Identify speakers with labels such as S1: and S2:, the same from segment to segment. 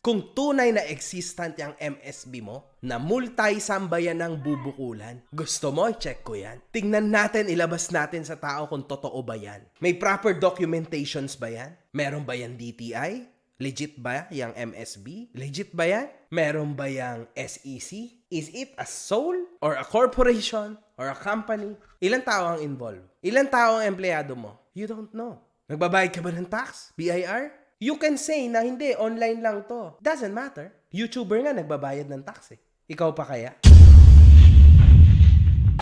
S1: Kung tunay na existent yung MSB mo, na multi-sambayan ng bubukulan, gusto mo, check ko yan. Tingnan natin, ilabas natin sa tao kung totoo ba yan. May proper documentations ba yan? Meron ba yan DTI? Legit ba yung MSB? Legit ba yan? Meron ba yung SEC? Is it a soul? Or a corporation? Or a company? Ilan tao ang involved? Ilan tao ang empleyado mo? You don't know. Nagbabayad ka ba ng tax? BIR? You can say na hindi, online lang to. Doesn't matter. YouTuber nga nagbabayad ng tax eh. Ikaw pa kaya?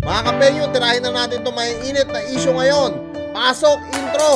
S2: Mga kampenyo, tirahin na natin itong may init na issue ngayon. Pasok, intro!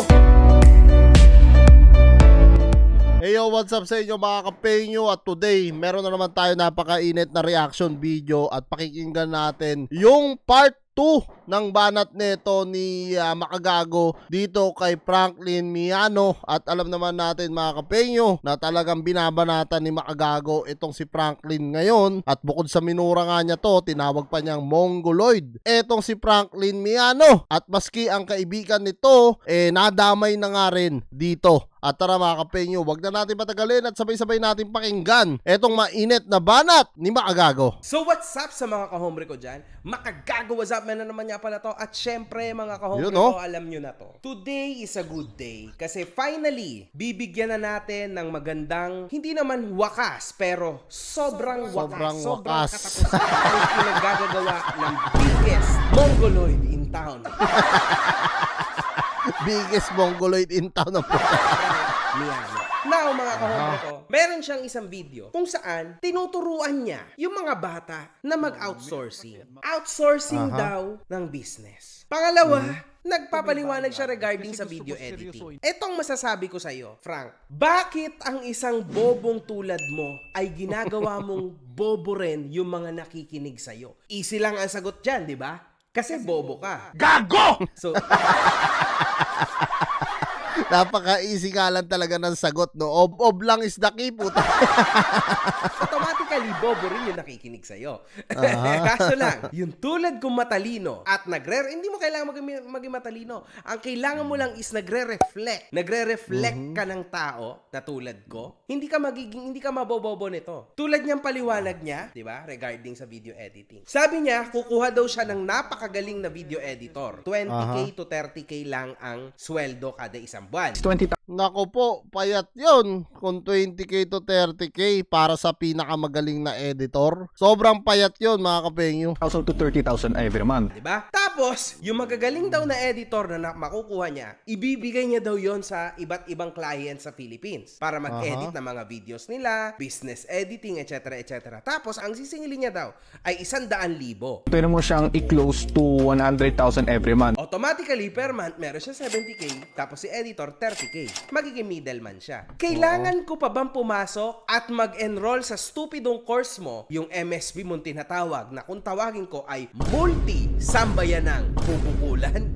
S2: Hey yo, what's up sa inyo mga kampenyo? At today, meron na naman tayo napakainit na reaction video at pakikinggan natin yung part 2 ng banat nito ni uh, Makagago dito kay Franklin Miano at alam naman natin mga kapenyo na talagang binabanatan ni Makagago itong si Franklin ngayon at bukod sa minura nga niya to tinawag pa niyang Mongoloid etong si Franklin Miano at maski ang kaibigan nito eh nadamay na nga rin dito at tara mga kapenyo, wag na natin patagalin at sabay-sabay natin pakinggan etong mainit na banat ni Makagago.
S1: So what's up sa mga kahombre ko dyan? Makagago, what's up? Man na naman niya pala to. At syempre mga
S2: Yun, no?
S1: ko, alam nyo na to. Today is a good day. Kasi finally, bibigyan na natin ng magandang, hindi naman wakas, pero sobrang wakas.
S2: Sobrang
S1: Sobrang
S2: wakas.
S1: katapusan ang pinagagagawa ng biggest mongoloid in town.
S2: Biggest Mongoloid in town
S1: Miyano. Now, mga kahombre ko, meron siyang isang video kung saan tinuturuan niya yung mga bata na mag-outsourcing. Outsourcing
S2: Aha.
S1: daw ng business. Pangalawa, nagpapaliwanag siya regarding sa video editing. Etong masasabi ko sa iyo, Frank, bakit ang isang bobong tulad mo ay ginagawa mong bobo rin yung mga nakikinig sa iyo? Easy lang ang sagot dyan, di ba? Kasi bobo ka.
S2: Gago!
S1: So,
S2: Napaka-easy nga lang talaga ng sagot, no? Ob-ob lang is the key, puta.
S1: bobo rin yung nakikinig sa'yo.
S2: Aha.
S1: Kaso lang, yung tulad kong matalino at nagre hindi mo kailangan maging, maging matalino. Ang kailangan mo lang is nagre-reflect. Nagre-reflect
S2: Mhm.
S1: ka ng tao na tulad ko. Hindi ka magiging hindi ka mabobobo nito. Tulad niyang paliwanag niya, 'di ba, regarding sa video editing. Sabi niya, kukuha daw siya ng napakagaling na video editor. 20k
S2: Aha.
S1: to 30k lang ang sweldo kada isang buwan.
S2: Nako po, payat yon Kung 20k to 30k para sa pinakamagaling na editor. Sobrang payat yon mga kapengyo.
S3: 1,000 to 30,000 every month.
S1: 'di ba? Tapos, yung magagaling daw na editor na, makukuha niya, ibibigay niya daw 'yon sa iba't ibang client sa Philippines para mag-edit ng mga videos nila, business editing, etc. etc. Tapos, ang sisingilin niya daw ay 100,000.
S3: Pwede mo siyang i-close to 100,000 every month.
S1: Automatically, per month, meron siya 70k, tapos si editor 30k. Magiging middleman siya. Kailangan ko pa bang pumasok at mag-enroll sa stupidong course mo, yung MSB mong tinatawag, na kung tawagin ko ay multi-sambayan ng bubukulan?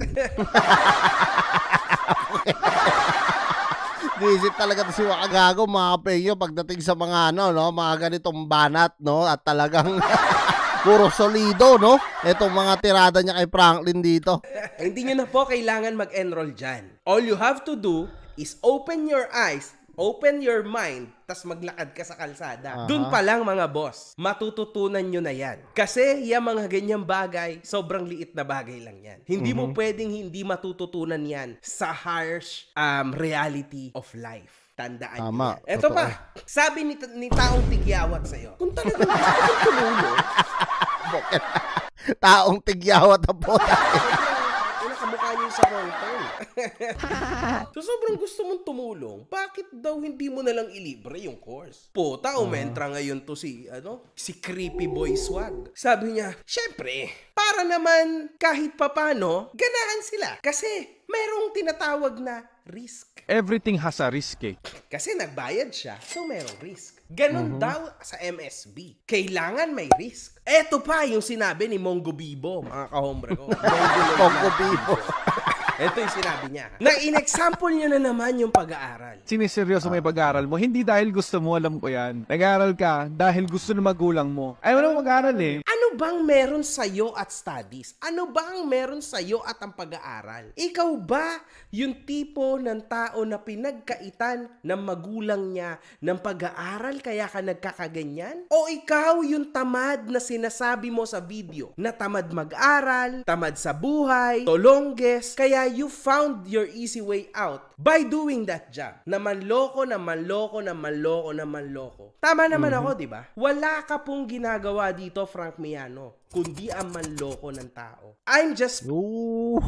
S2: Visit talaga to si Wakagago mga kapengyo pagdating sa mga ano, no, mga ganitong banat, no, at talagang puro solido, no? Itong mga tirada niya kay Franklin dito.
S1: Eh, Hindi nyo na po kailangan mag-enroll dyan. All you have to do is open your eyes, open your mind, tas maglakad ka sa kalsada.
S2: Aha.
S1: Doon pa lang mga boss, matututunan nyo na yan. Kasi yung mga ganyang bagay, sobrang liit na bagay lang yan. Hindi mo pwedeng hindi matututunan yan sa harsh um, reality of life. Tandaan
S2: Tama,
S1: yan. Ito
S2: totoo.
S1: pa, sabi ni, ni taong tigyawat sa'yo, kung talagang gusto mong tumulong.
S2: Taong tigyawat ang puta.
S1: Ano kamukha niyo sa turn. so sobrang gusto mong tumulong, bakit daw hindi mo na lang ilibre yung course? Puta, umentra ngayon to si, ano, si Creepy Boy Swag. Sabi niya, syempre, para naman kahit papano, ganahan sila. Kasi merong tinatawag na risk.
S3: Everything has a risk eh.
S1: Kasi nagbayad siya, so merong risk. Ganon daw sa MSB. Kailangan may risk. Eto pa yung sinabi ni Mongo Bibo, mga kahombre ko. Mongo
S2: Bibo.
S1: Ito yung sinabi niya. Na in-example niyo na naman yung pag-aaral.
S3: Siniseryoso mo yung pag-aaral mo. Hindi dahil gusto mo, alam ko yan. Nag-aaral ka dahil gusto ng magulang mo. Ayaw mo mag-aaral eh.
S1: Ano bang meron sa'yo at studies? Ano bang meron sa'yo at ang pag-aaral? Ikaw ba yung tipo ng tao na pinagkaitan ng magulang niya ng pag-aaral kaya ka nagkakaganyan? O ikaw yung tamad na sinasabi mo sa video na tamad mag-aral, tamad sa buhay, tolongges, kaya you found your easy way out by doing that job. Na manloko, na manloko, na manloko, na manloko. Tama naman ako, di ba? Wala ka pong ginagawa dito, Frank Miano, kundi ang manloko ng tao. I'm just
S2: Ooh,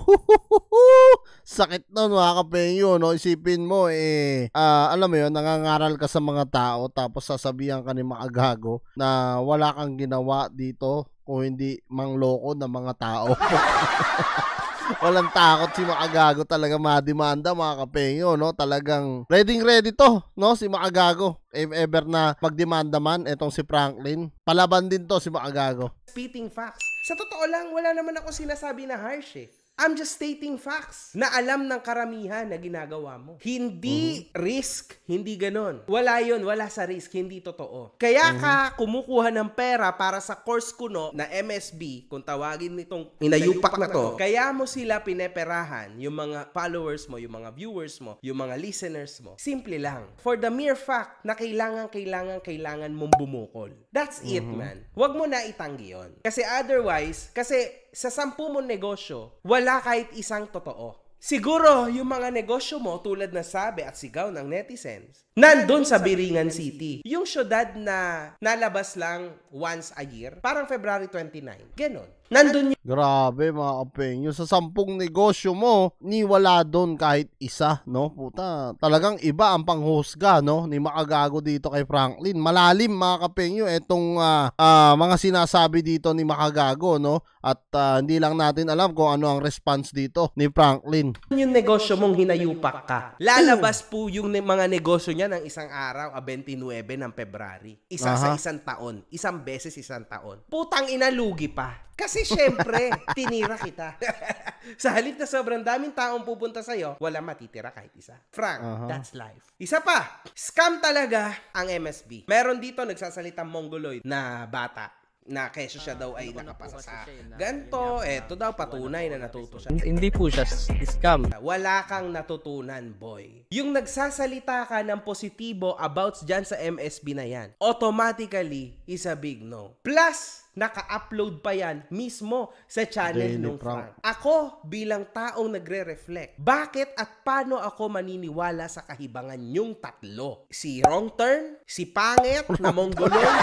S2: Sakit nun mga kapenyo, no? Isipin mo, eh, ah, alam mo yun, nangangaral ka sa mga tao tapos sasabihan ka ni makagago na wala kang ginawa dito kung hindi mangloko ng mga tao. Walang takot si Makagago talaga madimanda mga kapenyo, no? Talagang ready ready to, no? Si Makagago. If ever na magdemanda man, etong si Franklin. Palaban din to si Makagago.
S1: spitting facts. Sa totoo lang, wala naman ako sinasabi na harsh eh. I'm just stating facts na alam ng karamihan na ginagawa mo. Hindi risk, hindi ganon. Wala yon, wala sa risk, hindi totoo. Kaya ka kumukuha ng pera para sa course kuno na MSB, kung tawagin nitong inayupak na to, kaya mo sila pineperahan, yung mga followers mo, yung mga viewers mo, yung mga listeners mo. Simple lang. For the mere fact na kailangan, kailangan, kailangan mong bumukol. That's it, man. Huwag mo na itanggi yun. Kasi otherwise, kasi sa sampu mong negosyo, wala kahit isang totoo. Siguro, yung mga negosyo mo, tulad na sabi at sigaw ng netizens, nandun sa Biringan City. Yung syudad na nalabas lang once a year, parang February 29. Ganon. Nandun
S2: Grabe mga kapenyo. Sa sampung negosyo mo, ni wala doon kahit isa, no? Puta, talagang iba ang panghusga, no? Ni makagago dito kay Franklin. Malalim mga kapenyo etong ah, ah, mga sinasabi dito ni makagago, no? At ah, hindi lang natin alam kung ano ang response dito ni Franklin.
S1: yung negosyo mong hinayupak ka. Lalabas po yung ne- mga negosyo niya ng isang araw, a 29 ng February. Isa sa
S2: Aha.
S1: isang taon. Isang beses isang taon. Putang inalugi pa. Kasi syempre, tinira kita. sa halip na sobrang daming taong pupunta sa'yo, wala matitira kahit isa. Frank,
S2: Aha.
S1: that's life. Isa pa, scam talaga ang MSB. Meron dito nagsasalitang mongoloid na bata na kesyo siya daw ay nakapasa sa ganto, eto daw patunay na natuto siya.
S4: Hindi po siya scam.
S1: Wala kang natutunan, boy. Yung nagsasalita ka ng positibo about dyan sa MSB na yan, automatically is a big no. Plus, naka-upload pa yan mismo sa channel
S2: Daily
S1: nung
S2: prank.
S1: Frank. Ako, bilang taong nagre-reflect, bakit at paano ako maniniwala sa kahibangan yung tatlo? Si Wrong Turn, si Pangit na Mongoloid,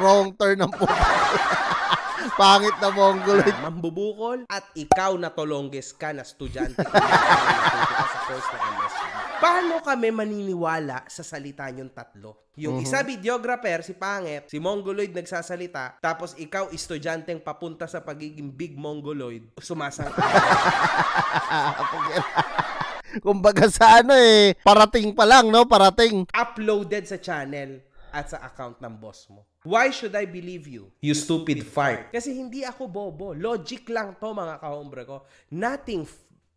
S2: Wrong turn ng puta. Pangit na mongoloid.
S1: mambubukol at ikaw na tolongges ka na estudyante ka sa course na. Paano kami maniniwala sa salita niyong tatlo? Yung isa videographer, si Pangit, si Mongoloid nagsasalita, tapos ikaw estudyanteng papunta sa pagiging big Mongoloid, sumasang
S2: Kumbaga sa ano eh, parating pa lang, no? Parating.
S1: uploaded sa channel at sa account ng boss mo. Why should I believe you? You stupid fart. Kasi hindi ako bobo. Logic lang to mga kahombre ko. Nothing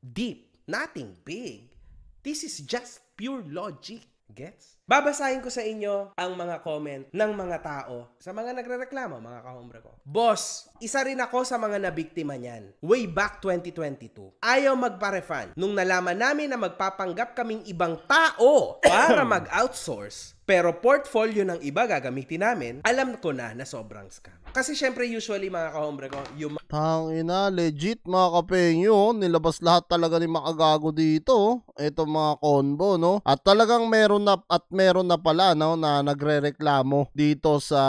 S1: deep. Nothing big. This is just pure logic. Gets? Babasahin ko sa inyo ang mga comment ng mga tao sa mga nagrereklamo, mga kahombre ko. Boss, isa rin ako sa mga nabiktima niyan. Way back 2022. Ayaw magpa-refund. Nung nalaman namin na magpapanggap kaming ibang tao para mag-outsource, pero portfolio ng iba gagamitin namin, alam ko na na sobrang scam. Kasi syempre usually mga kahombre ko, yung
S2: Tang ina, legit mga kapenyo, oh. nilabas lahat talaga ni makagago dito. Ito mga combo, no? At talagang meron na at meron na pala no na nagrereklamo dito sa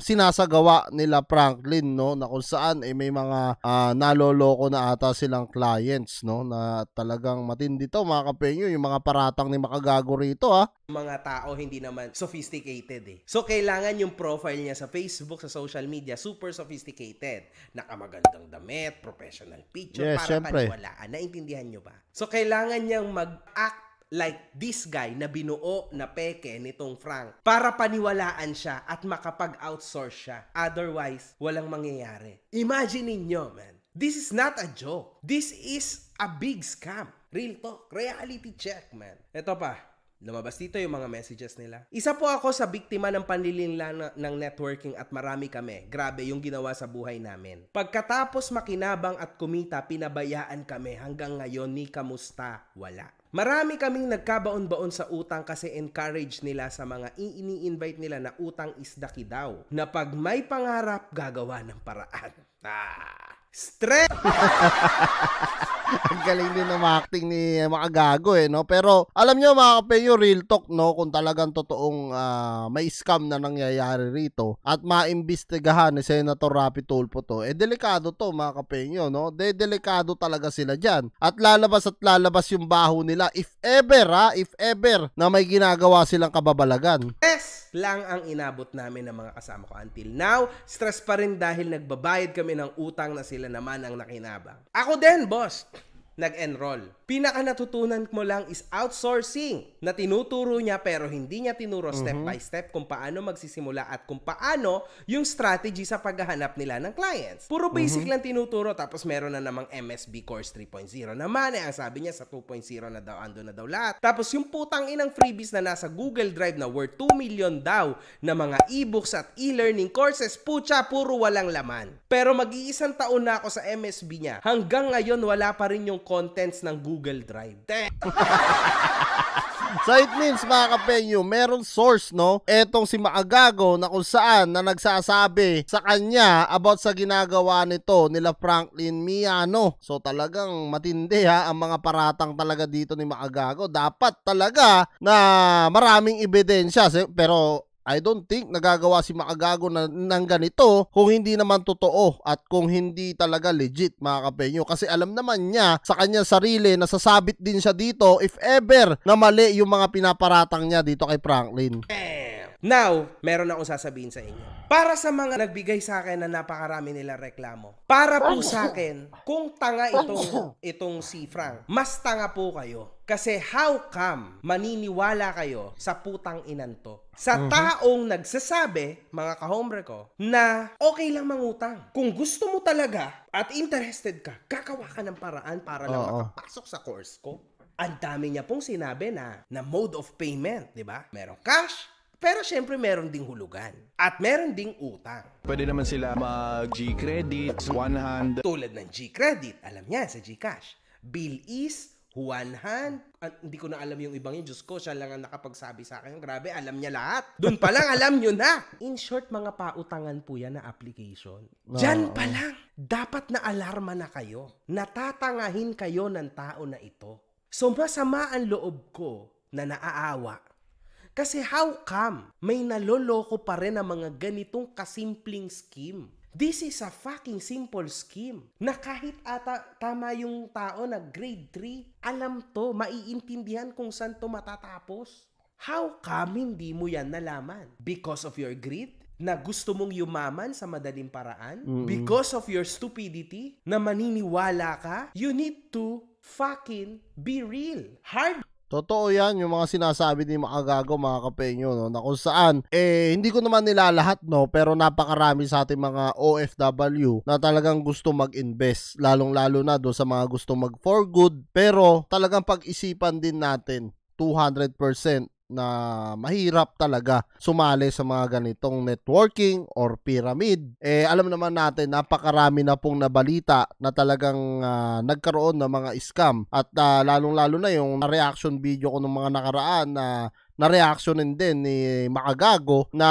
S2: sinasagawa nila Franklin, no? Na kung saan eh may mga ah, naloloko na ata silang clients, no? Na talagang matindi to mga kapenyo, yung mga paratang ni makagago rito, ah.
S1: mga tao hindi naman sophisticated eh. So, kailangan yung profile niya sa Facebook, sa social media, super sophisticated. Nakamagandang damit, professional picture,
S2: Yes,
S1: para
S2: syempre.
S1: paniwalaan. Naintindihan nyo ba? So, kailangan niyang mag-act like this guy na binuo na peke nitong Frank para paniwalaan siya at makapag-outsource siya. Otherwise, walang mangyayari. Imagine ninyo, man. This is not a joke. This is a big scam. Real talk. Reality check, man. Ito pa. Lumabas dito yung mga messages nila. Isa po ako sa biktima ng panlilinla na- ng networking at marami kami. Grabe yung ginawa sa buhay namin. Pagkatapos makinabang at kumita, pinabayaan kami. Hanggang ngayon, ni kamusta? Wala. Marami kaming nagkabaon-baon sa utang kasi encourage nila sa mga ini-invite nila na utang is the key daw. Na pag may pangarap, gagawa ng paraan. Ah, stress!
S2: Ang galing din ng acting ni eh, mga gago eh, no? Pero alam nyo mga kapeyo, real talk, no? Kung talagang totoong ah, may scam na nangyayari rito at maimbestigahan ni Senator Rapi Tulfo to, eh delikado to mga kapeyo, no? De delikado talaga sila dyan. At lalabas at lalabas yung baho nila if ever, ha? If ever na may ginagawa silang kababalagan.
S1: Stress lang ang inabot namin ng mga kasama ko until now. Stress pa rin dahil nagbabayad kami ng utang na sila naman ang nakinabang. Ako din, boss. Nag-enroll. Pinaka natutunan mo lang is outsourcing na tinuturo niya pero hindi niya tinuro step by step kung paano magsisimula at kung paano yung strategy sa paghahanap nila ng clients. Puro basic lang tinuturo tapos meron na namang MSB Course 3.0 naman eh. Ang sabi niya sa 2.0 na daw ando na daw lahat. Tapos yung putang inang freebies na nasa Google Drive na worth 2 million daw na mga ebooks at e-learning courses, pucha, puro walang laman. Pero mag-iisang taon na ako sa MSB niya. Hanggang ngayon wala pa rin yung contents ng Google Drive.
S2: So it means mga kapenyo, meron source no, etong si Maagago na kung saan na nagsasabi sa kanya about sa ginagawa nito nila Franklin Miano. So talagang matindi ha ang mga paratang talaga dito ni Maagago. Dapat talaga na maraming ebidensya pero I don't think nagagawa si Maagago na, ng ganito kung hindi naman totoo at kung hindi talaga legit mga kapenyo. Kasi alam naman niya sa kanya sarili na sasabit din siya dito if ever na mali yung mga pinaparatang niya dito kay Franklin.
S1: Now, meron akong sasabihin sa inyo. Para sa mga nagbigay sa akin na napakarami nila reklamo. Para po sa akin, kung tanga itong, itong si Frank, mas tanga po kayo. Kasi how come maniniwala kayo sa putang inan to? Sa taong nagsasabi, mga kahombre ko, na okay lang mangutang. Kung gusto mo talaga at interested ka, gagawa ka ng paraan para lang
S2: Oo.
S1: makapasok sa course ko. Ang dami niya pong sinabi na, na mode of payment, di ba? Merong cash, pero syempre meron ding hulugan. At meron ding utang.
S3: Pwede naman sila mag-G-credits, one hand.
S1: Tulad ng G-Credit, alam niya sa Gcash. Bill is one hand. Ah, hindi ko na alam yung ibang yun. Diyos ko, siya lang ang nakapagsabi sa akin. Grabe, alam niya lahat. Doon pa lang, alam niyo na. In short, mga pautangan po yan na application. Diyan pa lang, dapat na alarma na kayo. Natatangahin kayo ng tao na ito. So, masama ang loob ko na naaawa kasi how come may naloloko pa rin ang mga ganitong kasimpleng scheme? This is a fucking simple scheme na kahit ata tama yung tao na grade 3, alam to, maiintindihan kung saan to matatapos. How come hindi mo yan nalaman? Because of your greed? Na gusto mong yumaman sa madaling paraan? Because of your stupidity? Na maniniwala ka? You need to fucking be real. Hard
S2: Totoo yan, yung mga sinasabi ni Makagago, mga kapenyo, no, na kung saan, eh, hindi ko naman nila lahat, no, pero napakarami sa ating mga OFW na talagang gusto mag-invest, lalong-lalo na do sa mga gusto mag for good, pero talagang pag-isipan din natin, 200% na mahirap talaga sumali sa mga ganitong networking or pyramid. Eh alam naman natin napakarami na pong nabalita na talagang ah, nagkaroon ng mga scam at ah, lalong-lalo na yung reaction video ko ng mga nakaraan na na reactionin din ni Makagago na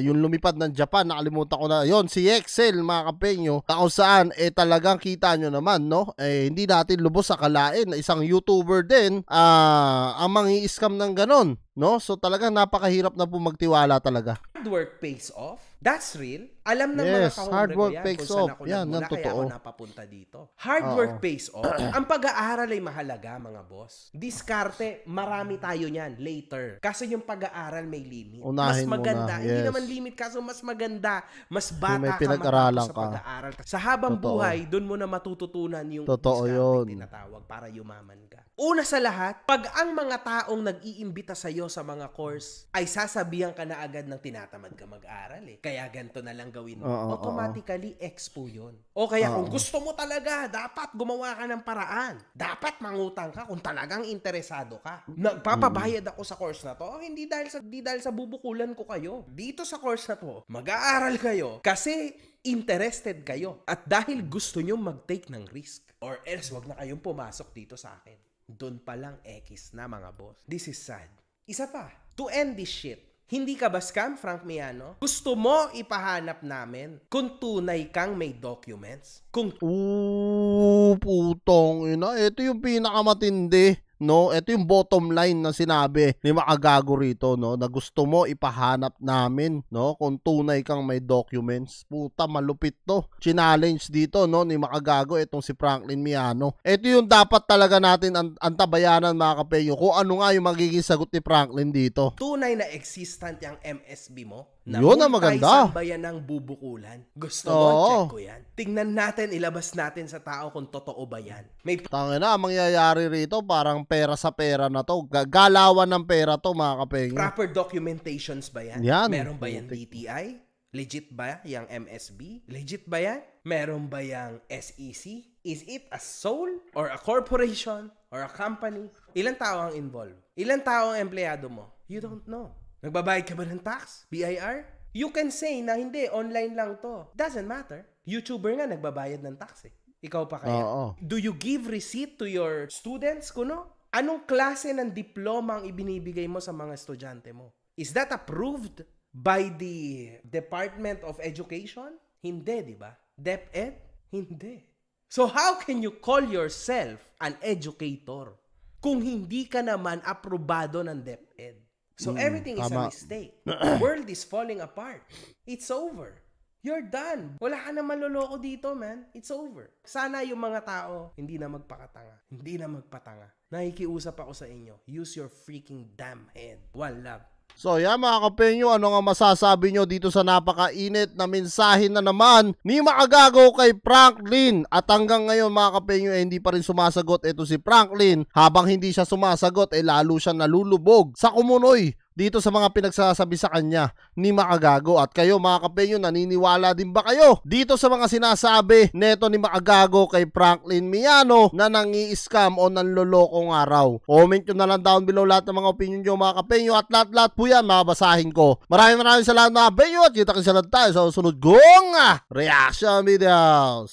S2: yung lumipad ng Japan nakalimutan ko na. Yon si Excel mga kapenyo na kung saan eh talagang kita nyo naman no? Eh hindi natin lubos sa kalain. Na isang YouTuber din ah ang mangi-scam ng ganon no so talagang napakahirap na po magtiwala talaga
S1: hard work pays off. That's real. Alam ng
S2: Yes,
S1: mga kahombre
S2: hard work
S1: yan
S2: pays
S1: kung saan
S2: off.
S1: ako
S2: Yan,
S1: nagmula, kaya
S2: totoo.
S1: ako napapunta dito. Hard
S2: Oo.
S1: work pays off. Ang pag-aaral ay mahalaga, mga boss. Diskarte, marami tayo niyan later. Kasi yung pag-aaral may limit.
S2: Unahin
S1: mas maganda.
S2: muna,
S1: Hindi
S2: yes.
S1: naman limit kaso mas maganda. Mas
S2: Yung
S1: bata
S2: may
S1: ka matapos sa
S2: ka.
S1: pag-aaral. Sa habang
S2: Totoo.
S1: buhay, doon mo na matututunan yung
S2: Totoo yun.
S1: tinatawag para yumaman ka. Una sa lahat, pag ang mga taong nag-iimbita sa'yo video sa mga course, ay sasabihan ka na agad ng tinatamad ka mag-aral eh. Kaya ganito na lang gawin mo.
S2: Oo.
S1: Automatically, expo yun. O kaya kung gusto mo talaga, dapat gumawa ka ng paraan. Dapat mangutang ka kung talagang interesado ka. Nagpapabayad ako sa course na to, oh, hindi dahil sa, hindi dahil sa bubukulan ko kayo. Dito sa course na to, mag-aaral kayo kasi interested kayo. At dahil gusto nyo mag-take ng risk. Or else, wag na kayong pumasok dito sa akin. Doon pa lang X na mga boss. This is sad. Isa pa, to end this shit, hindi ka ba scam, Frank Miano? Gusto mo ipahanap namin kung tunay kang may documents? Kung
S2: Oo, putong ina. Ito yung pinakamatindi. No, ito yung bottom line na sinabi ni Makagago rito, no, na gusto mo ipahanap namin, no, kung tunay kang may documents. Puta, malupit to. Challenge dito, no, ni Makagago itong si Franklin Miano. Ito yung dapat talaga natin an- antabayanan mga kapeyo, kung ano nga yung magiging sagot ni Franklin dito.
S1: tunay na existent yung MSB mo, na
S2: Yun ang maganda.
S1: multi-sambayan ng bubukulan. Gusto
S2: Oo.
S1: mo, check ko yan. Tingnan natin, ilabas natin sa tao kung totoo ba yan. May
S2: Tangina, na, ang mangyayari rito parang pera sa pera na to. Gagalawan ng pera to mga kapeyo.
S1: proper documentations ba yan?
S2: Yan.
S1: Meron ba yan DTI? Legit ba yung MSB? Legit ba yan? Meron ba yung SEC? Is it a soul? Or a corporation? Or a company? Ilan tao ang involved? Ilan tao ang empleyado mo? You don't know. Nagbabayad ka ba ng tax? BIR? You can say na hindi, online lang to. Doesn't matter. YouTuber nga nagbabayad ng tax eh. Ikaw pa kaya?
S2: Oo.
S1: Do you give receipt to your students, kuno? Anong klase ng diploma ang ibinibigay mo sa mga estudyante mo? Is that approved by the Department of Education? Hindi, di ba? DepEd? Hindi. So how can you call yourself an educator kung hindi ka naman aprobado ng DepEd? So everything is a
S2: tama.
S1: mistake. The world is falling apart. It's over. You're done. Wala ka na maloloko dito, man. It's over. Sana yung mga tao hindi na magpakatanga. Hindi na magpatanga. Nakikiusap ako sa inyo. Use your freaking damn head. One love.
S2: So yan mga kapenyo, ano nga masasabi nyo dito sa napakainit na mensahe na naman ni Makagago kay Franklin. At hanggang ngayon mga kapenyo eh, hindi pa rin sumasagot ito si Franklin. Habang hindi siya sumasagot eh lalo siya nalulubog sa kumunoy dito sa mga pinagsasabi sa kanya ni Makagago. At kayo mga kapenyo, naniniwala din ba kayo dito sa mga sinasabi neto ni Makagago kay Franklin Miano na nangi-scam o nanloloko nga raw? Comment nyo na lang down below lahat ng mga opinion nyo mga kapenyo at lahat-lahat po yan mababasahin ko. Maraming maraming salamat mga kapenyo at kita kasi lang tayo sa susunod kong reaction videos.